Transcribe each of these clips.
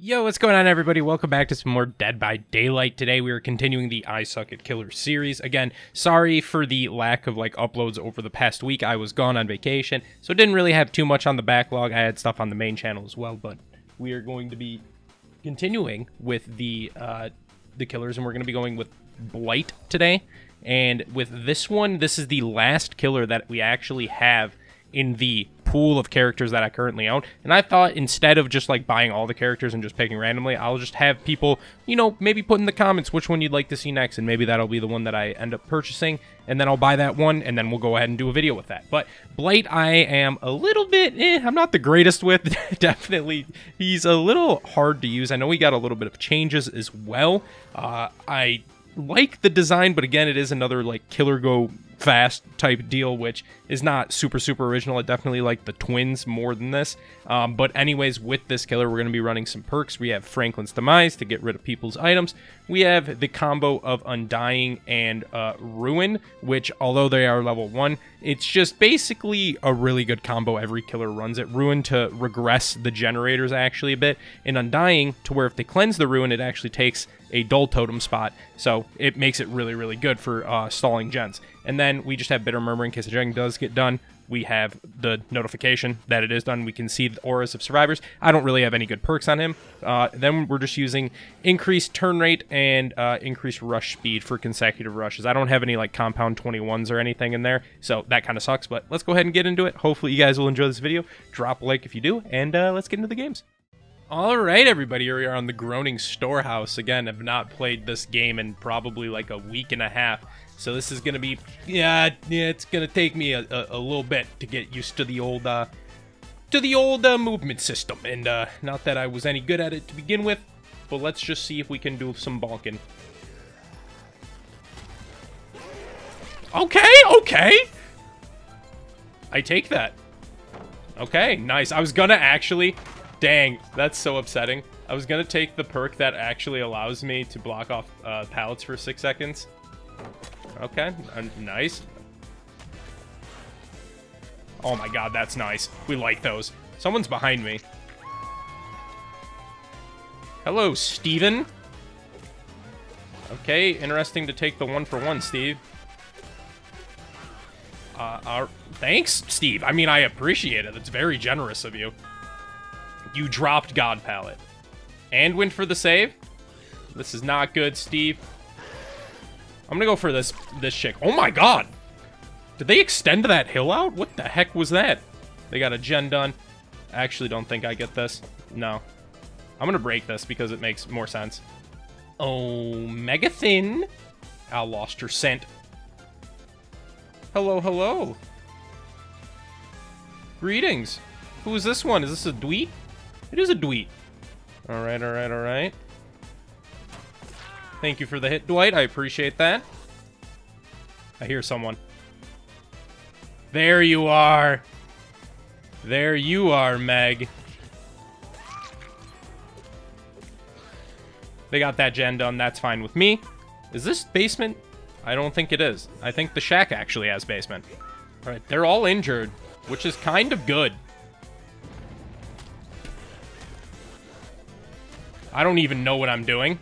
Yo, what's going on, everybody? Welcome back to some more Dead by Daylight. Today, we are continuing the I Suck at Killer series. Again, sorry for the lack of like uploads over the past week. I was gone on vacation, so didn't really have too much on the backlog. I had stuff on the main channel as well, but we are going to be continuing with the uh, the killers, and we're going to be going with Blight today. And with this one, this is the last killer that we actually have in the pool of characters that I currently own. And I thought instead of just like buying all the characters and just picking randomly, I'll just have people, you know, maybe put in the comments which one you'd like to see next. And maybe that'll be the one that I end up purchasing. And then I'll buy that one and then we'll go ahead and do a video with that. But Blight, I am a little bit, eh, I'm not the greatest with. Definitely, he's a little hard to use. I know he got a little bit of changes as well. Uh, I like the design, but again, it is another like killer go fast type deal, which is not super, super original. I definitely like the twins more than this. Um, but anyways, with this killer, we're going to be running some perks. We have Franklin's Demise to get rid of people's items. We have the combo of Undying and uh, Ruin, which although they are level 1, it's just basically a really good combo. Every killer runs it. Ruin to regress the generators actually a bit, and Undying to where if they cleanse the Ruin, it actually takes a dull totem spot. So it makes it really, really good for uh, stalling gens. And then we just have Bitter Murmur in case the gen does get done. We have the notification that it is done. We can see the auras of survivors. I don't really have any good perks on him. Uh, then we're just using increased turn rate and uh, increased rush speed for consecutive rushes. I don't have any like compound 21s or anything in there, so that kind of sucks. But let's go ahead and get into it. Hopefully you guys will enjoy this video. Drop a like if you do, and uh, let's get into the games. All right, everybody, here we are on the Groaning Storehouse. Again, have not played this game in probably like a week and a half. So this is gonna be, yeah, yeah it's gonna take me a, a, a, little bit to get used to the old, uh, to the old uh, movement system. And uh, not that I was any good at it to begin with, but let's just see if we can do some bonking. Okay, okay. I take that. Okay, nice. I was gonna actually, dang, that's so upsetting. I was gonna take the perk that actually allows me to block off uh, pallets for six seconds. Okay, uh, nice. Oh my god, that's nice. We like those. Someone's behind me. Hello, Steven. Okay, interesting to take the one for one, Steve. Uh, uh, thanks, Steve. I mean, I appreciate it. It's very generous of you. You dropped God Pallet. And went for the save? This is not good, Steve. I'm gonna go for this this chick. Oh my god! Did they extend that hill out? What the heck was that? They got a gen done. I actually don't think I get this. No. I'm gonna break this because it makes more sense. Oh, Megathin. Al lost her scent. Hello, hello. Greetings. Who is this one? Is this a dweet? It is a dweet. Alright, alright, alright. Thank you for the hit, Dwight. I appreciate that. I hear someone. There you are. There you are, Meg. They got that gen done. That's fine with me. Is this basement? I don't think it is. I think the shack actually has basement. All right, they're all injured, which is kind of good. I don't even know what I'm doing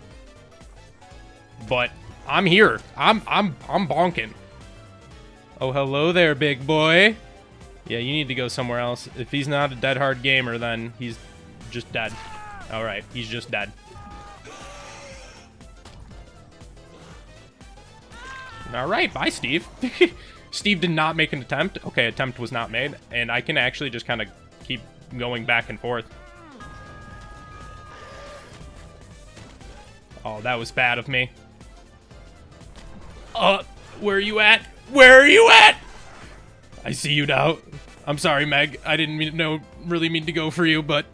but I'm here. I'm I'm I'm bonking. Oh, hello there, big boy. Yeah, you need to go somewhere else. If he's not a dead hard gamer, then he's just dead. All right, he's just dead. All right, bye, Steve. Steve did not make an attempt. Okay, attempt was not made, and I can actually just kind of keep going back and forth. Oh, that was bad of me. Uh, where are you at? Where are you at? I see you now. I'm sorry, Meg. I didn't mean no really mean to go for you, but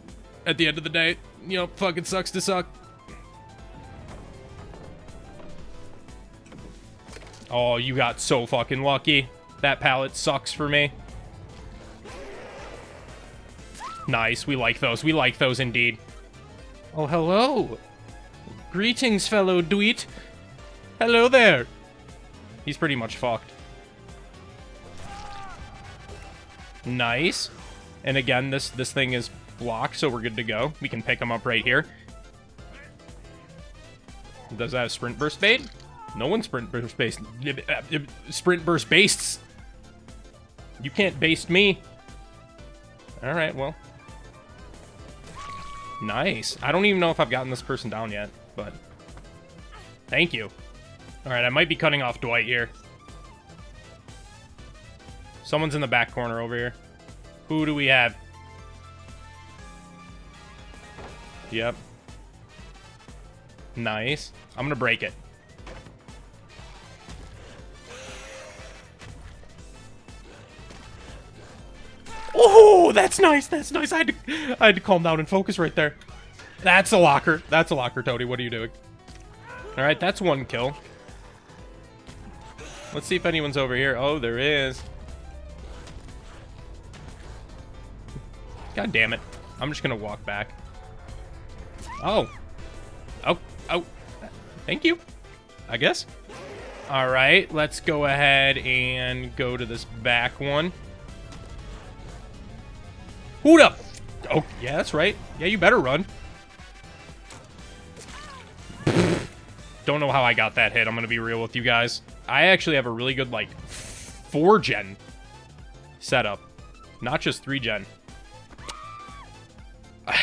at the end of the day, you know, fucking sucks to suck. Oh, you got so fucking lucky. That pallet sucks for me. Nice. We like those. We like those indeed. Oh, hello. Greetings, fellow dweet. Hello there. He's pretty much fucked. Nice. And again, this, this thing is blocked, so we're good to go. We can pick him up right here. Does that have sprint burst bait? No one sprint burst based. Sprint burst bastes. You can't baste me. All right, well. Nice. I don't even know if I've gotten this person down yet, but thank you. All right, I might be cutting off Dwight here. Someone's in the back corner over here. Who do we have? Yep. Nice. I'm gonna break it. Oh, that's nice. That's nice. I had to, I had to calm down and focus right there. That's a locker. That's a locker, Toady. What are you doing? All right, that's one kill. Let's see if anyone's over here. Oh, there is. God damn it. I'm just gonna walk back. Oh. Oh. Oh. Thank you. I guess. All right, let's go ahead and go to this back one. Who up? Oh, yeah, that's right. Yeah, you better run. Don't know how I got that hit. I'm going to be real with you guys. I actually have a really good, like, 4-gen setup. Not just 3-gen.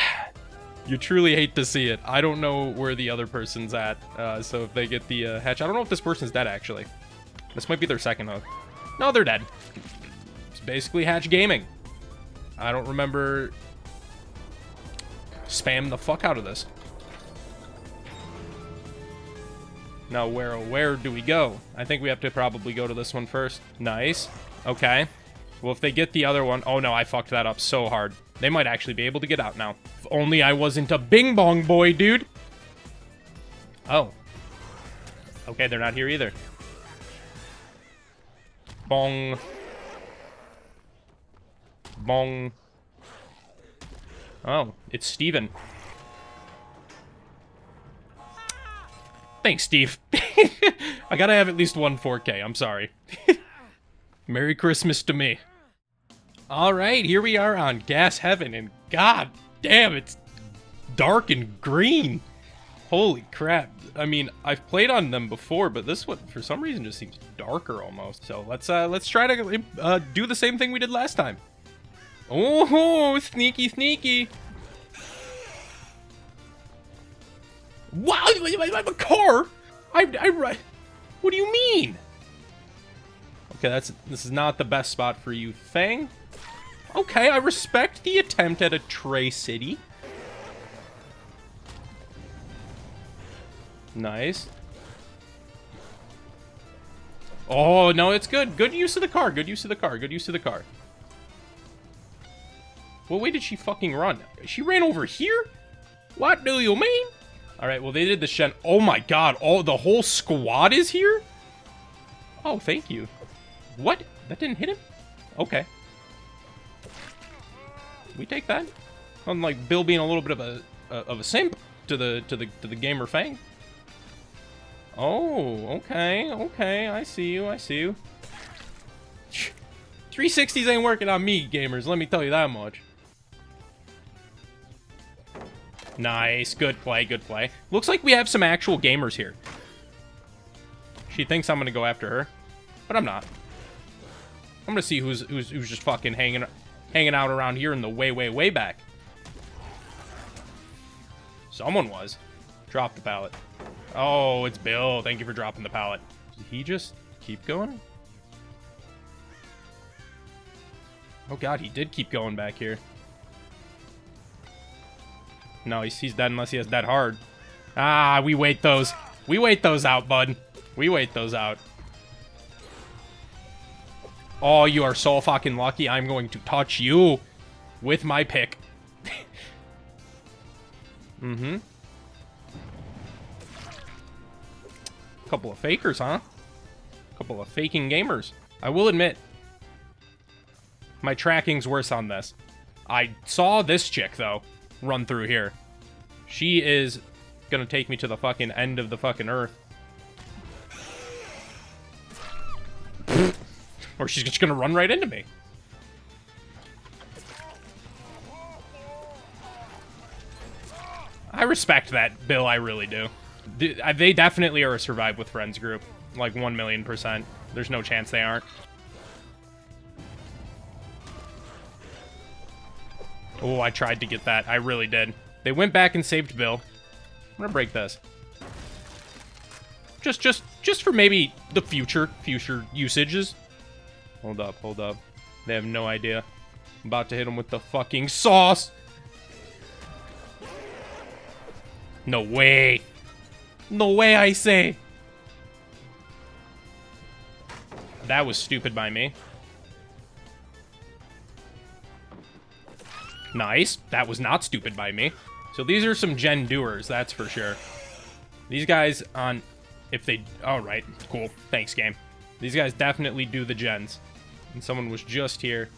you truly hate to see it. I don't know where the other person's at. Uh, so if they get the uh, hatch... I don't know if this person's dead, actually. This might be their second hook. No, they're dead. It's basically Hatch Gaming. I don't remember spam the fuck out of this. Now, where where do we go? I think we have to probably go to this one first. Nice. Okay. Well, if they get the other one... Oh, no, I fucked that up so hard. They might actually be able to get out now. If only I wasn't a bing bong boy, dude. Oh. Okay, they're not here either. Bong. Bong. Oh, it's Steven. Thanks, Steve. I gotta have at least one 4K, I'm sorry. Merry Christmas to me. Alright, here we are on Gas Heaven, and god damn, it's dark and green. Holy crap. I mean, I've played on them before, but this one, for some reason, just seems darker almost. So let's uh, let's try to uh, do the same thing we did last time. Oh, sneaky, sneaky. Wow, I have a car. I, I, what do you mean? Okay, that's this is not the best spot for you, Feng. Okay, I respect the attempt at a Trey City. Nice. Oh, no, it's good. Good use of the car. Good use of the car. Good use of the car. What way did she fucking run? She ran over here? What do you mean? All right, well, they did the Shen. Oh my god, all the whole squad is here? Oh, thank you. What? That didn't hit him? Okay. We take that. Unlike Bill being a little bit of a of a simp to the to the to the gamer Feng. Oh, okay, okay. I see you. I see you. 360s ain't working on me, gamers. Let me tell you that much. Nice. Good play. Good play. Looks like we have some actual gamers here. She thinks I'm going to go after her, but I'm not. I'm going to see who's, who's who's just fucking hanging hanging out around here in the way, way, way back. Someone was. Drop the pallet. Oh, it's Bill. Thank you for dropping the pallet. Did he just keep going? Oh god, he did keep going back here. No, he's, dead unless he has dead hard. Ah, we wait those. We wait those out, bud. We wait those out. Oh, you are so fucking lucky. I'm going to touch you with my pick. mm-hmm. Couple of fakers, huh? Couple of faking gamers. I will admit, my tracking's worse on this. I saw this chick, though run through here. She is gonna take me to the fucking end of the fucking earth. or she's just gonna run right into me. I respect that, Bill, I really do. They definitely are a survive with friends group. Like 1 million percent. There's no chance they aren't. Oh, I tried to get that. I really did. They went back and saved Bill. I'm gonna break this. Just, just, just for maybe the future, future usages. Hold up, hold up. They have no idea. I'm about to hit them with the fucking sauce. No way. No way, I say. That was stupid by me. Nice. That was not stupid by me. So these are some gen doers, that's for sure. These guys on... If they... Alright, cool. Thanks, game. These guys definitely do the gens. And someone was just here.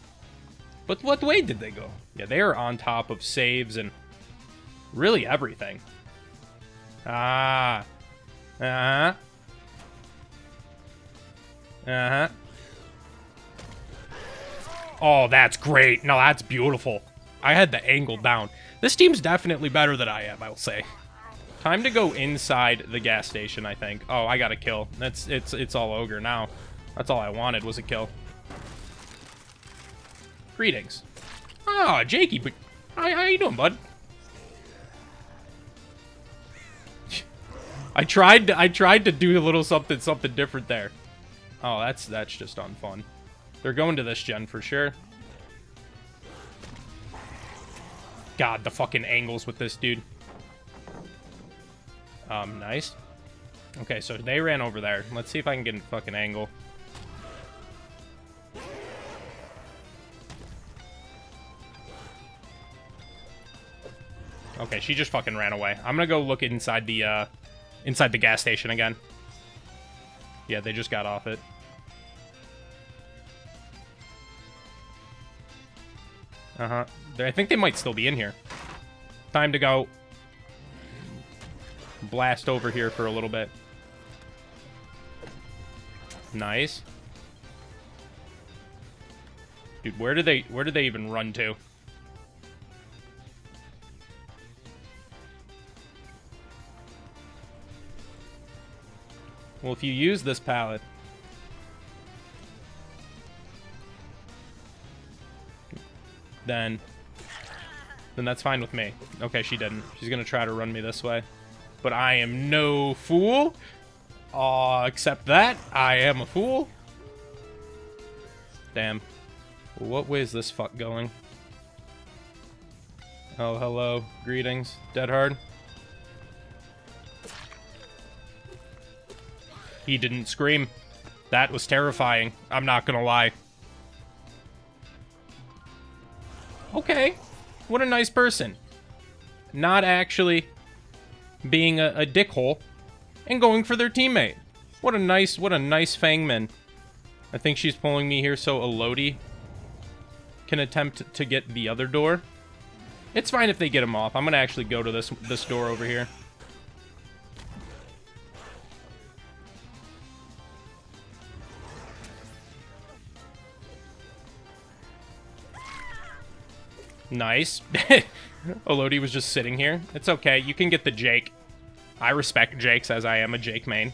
But what way did they go? Yeah, they are on top of saves and really everything. Ah. Uh-huh. Uh-huh. Oh, that's great. No, that's beautiful. I had the angle down. This team's definitely better than I am, I will say. Time to go inside the gas station, I think. Oh, I got a kill. That's it's it's all ogre now. That's all I wanted was a kill. Greetings. Ah, Jakey, but hi, how you doing, bud? I tried to, I tried to do a little something something different there. Oh, that's that's just unfun. They're going to this gen for sure. God, the fucking angles with this dude. Um, nice. Okay, so they ran over there. Let's see if I can get a fucking angle. Okay, she just fucking ran away. I'm gonna go look inside the, uh, inside the gas station again. Yeah, they just got off it. Uh-huh. I think they might still be in here. Time to go blast over here for a little bit. Nice. Dude, where did they where did they even run to? Well, if you use this pallet... Then... Then that's fine with me. Okay, she didn't. She's gonna try to run me this way. But I am no fool. Uh, except that, I am a fool. Damn. What way is this fuck going? Oh, hello. Greetings. Dead hard. He didn't scream. That was terrifying. I'm not gonna lie. Nice person. Not actually being a, a dickhole and going for their teammate. What a nice, what a nice Feng Min. I think she's pulling me here so Elodie can attempt to get the other door. It's fine if they get him off. I'm gonna actually go to this this door over here. Nice. Elodie was just sitting here. It's okay. You can get the Jake. I respect Jakes as I am a Jake main.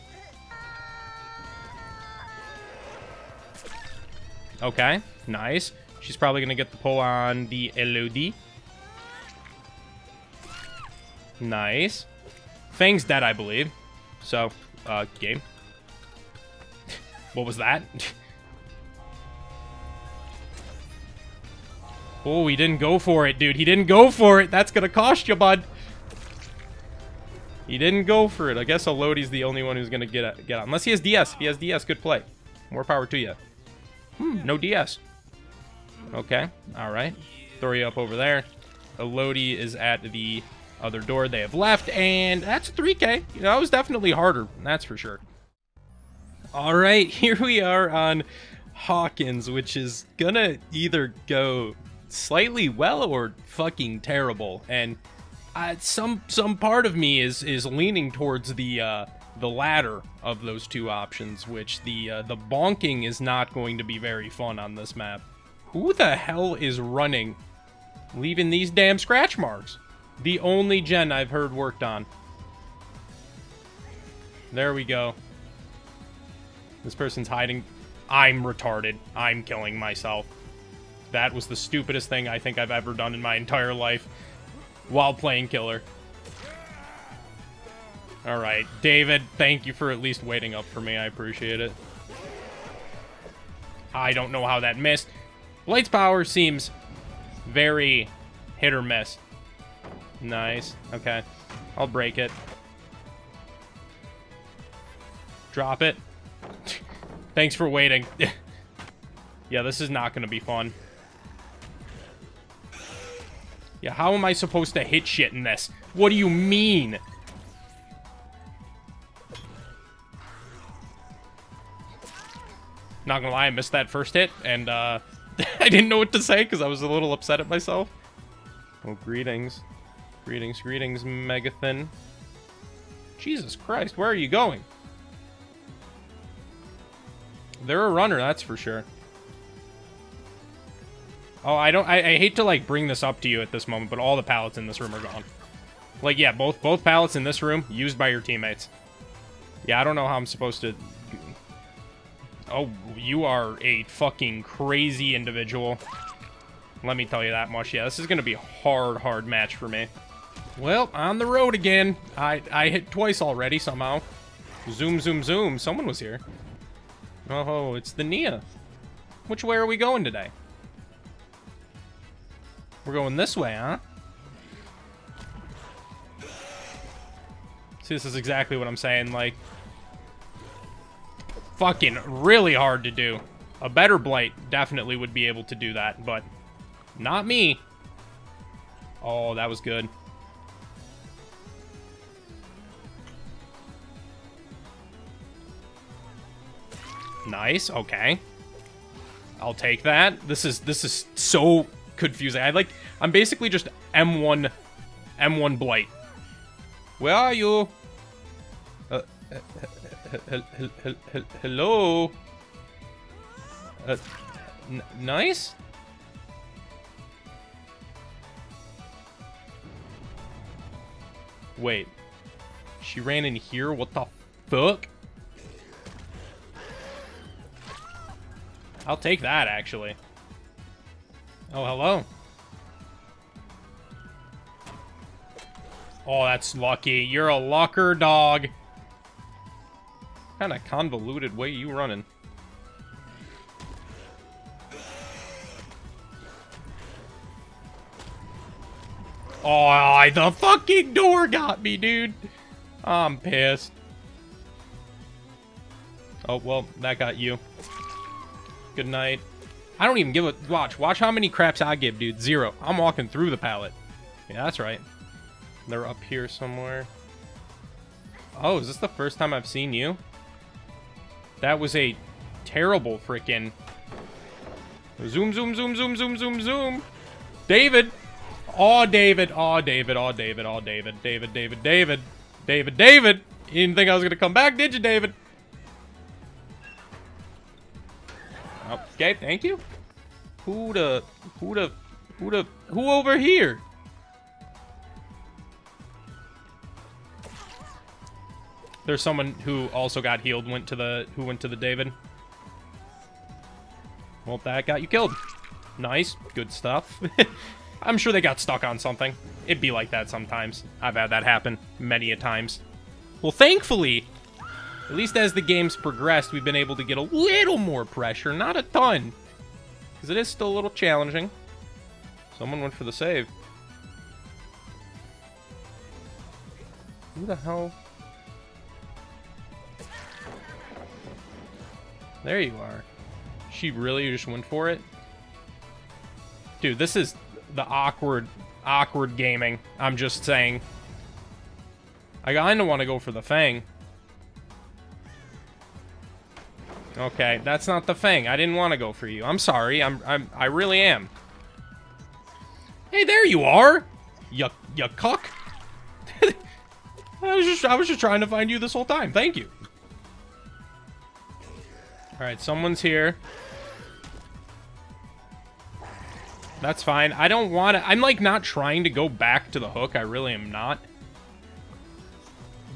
Okay. Nice. She's probably going to get the pull on the Elodie. Nice. Feng's dead, I believe. So, uh, game. what was that? Oh, he didn't go for it, dude. He didn't go for it. That's gonna cost you, bud. He didn't go for it. I guess Elodie's the only one who's gonna get a, get out. Unless he has DS. If he has DS, good play. More power to you. Hmm, no DS. Okay, alright. Throw you up over there. Elodie is at the other door. They have left, and that's 3k. You know, that was definitely harder, that's for sure. Alright, here we are on Hawkins, which is gonna either go slightly well or fucking terrible. And uh, some some part of me is is leaning towards the uh, the latter of those two options, which the uh, the bonking is not going to be very fun on this map. Who the hell is running, leaving these damn scratch marks? The only gen I've heard worked on. There we go. This person's hiding. I'm retarded. I'm killing myself. That was the stupidest thing I think I've ever done in my entire life while playing killer. Alright, David, thank you for at least waiting up for me. I appreciate it. I don't know how that missed. Blight's power seems very hit or miss. Nice. Okay. I'll break it. Drop it. Thanks for waiting. yeah, this is not going to be fun. Yeah, how am I supposed to hit shit in this? What do you mean? Not gonna lie, I missed that first hit, and uh, I didn't know what to say because I was a little upset at myself. Oh, greetings. Greetings, greetings, Megathin. Jesus Christ, where are you going? They're a runner, that's for sure. Oh, I don't. I, I, hate to like bring this up to you at this moment, but all the pallets in this room are gone. Like, yeah, both both pallets in this room used by your teammates. Yeah, I don't know how I'm supposed to. Oh, you are a fucking crazy individual. Let me tell you that much. Yeah, this is gonna be a hard, hard match for me. Well, on the road again. I I hit twice already somehow. Zoom, zoom, zoom. Someone was here. Oh, it's the Nea. Which way are we going today? We're going this way, huh? See, this is exactly what I'm saying, like... Fucking really hard to do. A better Blight definitely would be able to do that, but... Not me. Oh, that was good. Nice, okay. I'll take that. This is this is so confusing. I like I'm basically just M1 M1 Blight. Where are you? Uh, hello? Uh, nice? Wait. She ran in here? What the fuck? I'll take that, actually. Oh, hello. Oh, that's lucky. You're a lucker dog. Kind of convoluted way you running. Oh, the fucking door got me, dude. I'm pissed. Oh, well, that got you. Good night. I don't even give a... Watch. Watch how many craps I give, dude. Zero. I'm walking through the pallet. Yeah, that's right. They're up here somewhere. Oh, is this the first time I've seen you? That was a terrible freaking... Zoom, zoom, zoom, zoom, zoom, zoom, zoom. David. Oh, David. Oh, David. Oh, David. Oh, David. David, David, David. David, David. You didn't think I was going to come back, did you, David? Okay, thank you. Who the, who the, who the, who over here? There's someone who also got healed, went to the, who went to the David. Well, that got you killed. Nice, good stuff. I'm sure they got stuck on something. It'd be like that sometimes. I've had that happen many a times. Well, thankfully, at least as the game's progressed, we've been able to get a little more pressure. Not a ton. Because it is still a little challenging. Someone went for the save. Who the hell? There you are. She really just went for it? Dude, this is the awkward, awkward gaming. I'm just saying. I kinda want to go for the Feng. Okay, that's not the thing. I didn't want to go for you. I'm sorry. I'm I'm I really am. Hey, there you are. You you cuck. I was just I was just trying to find you this whole time. Thank you. All right, someone's here. That's fine. I don't want to... I'm, like, not trying to go back to the hook. I really am not.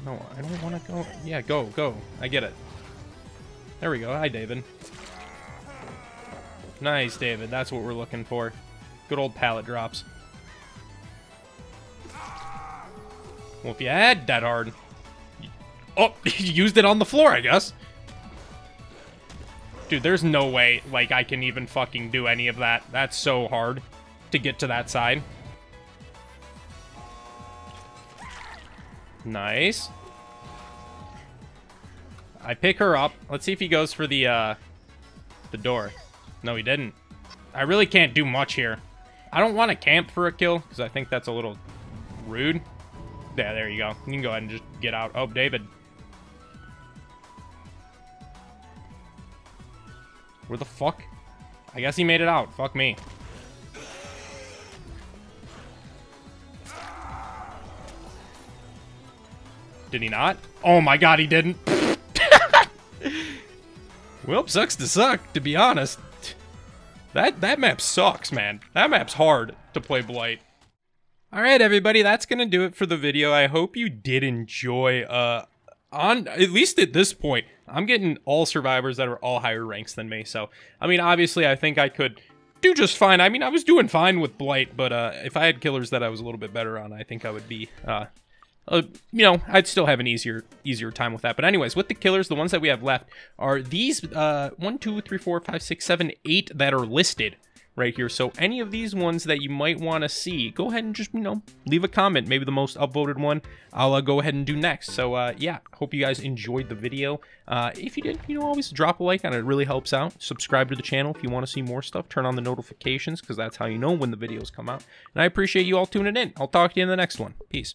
No, I don't want to go. Yeah, go, go. I get it. There we go. Hi, David. Nice, David. That's what we're looking for. Good old pallet drops. Well, if you had that hard... Oh, you used it on the floor, I guess. Dude, there's no way, like, I can even fucking do any of that. That's so hard to get to that side. Nice. I pick her up. Let's see if he goes for the, uh, the door. No, he didn't. I really can't do much here. I don't want to camp for a kill, because I think that's a little rude. Yeah, there you go. You can go ahead and just get out. Oh, David. Where the fuck? I guess he made it out. Fuck me. Did he not? Oh my god, he didn't. well, sucks to suck, to be honest. That that map sucks, man. That map's hard to play Blight. Alright, everybody, that's gonna do it for the video. I hope you did enjoy, uh, on, at least at this point, I'm getting all survivors that are all higher ranks than me, so, I mean, obviously, I think I could do just fine. I mean, I was doing fine with Blight, but, uh, if I had killers that I was a little bit better on, I think I would be, uh, uh, you know, I'd still have an easier easier time with that. But anyways, with the killers, the ones that we have left are these uh, one, two, three, four, five, six, seven, eight that are listed right here. So any of these ones that you might want to see, go ahead and just, you know, leave a comment. Maybe the most upvoted one, I'll uh, go ahead and do next. So, uh, yeah, hope you guys enjoyed the video. Uh, if you did, you know, always drop a like on it. It really helps out. Subscribe to the channel if you want to see more stuff. Turn on the notifications because that's how you know when the videos come out. And I appreciate you all tuning in. I'll talk to you in the next one. Peace.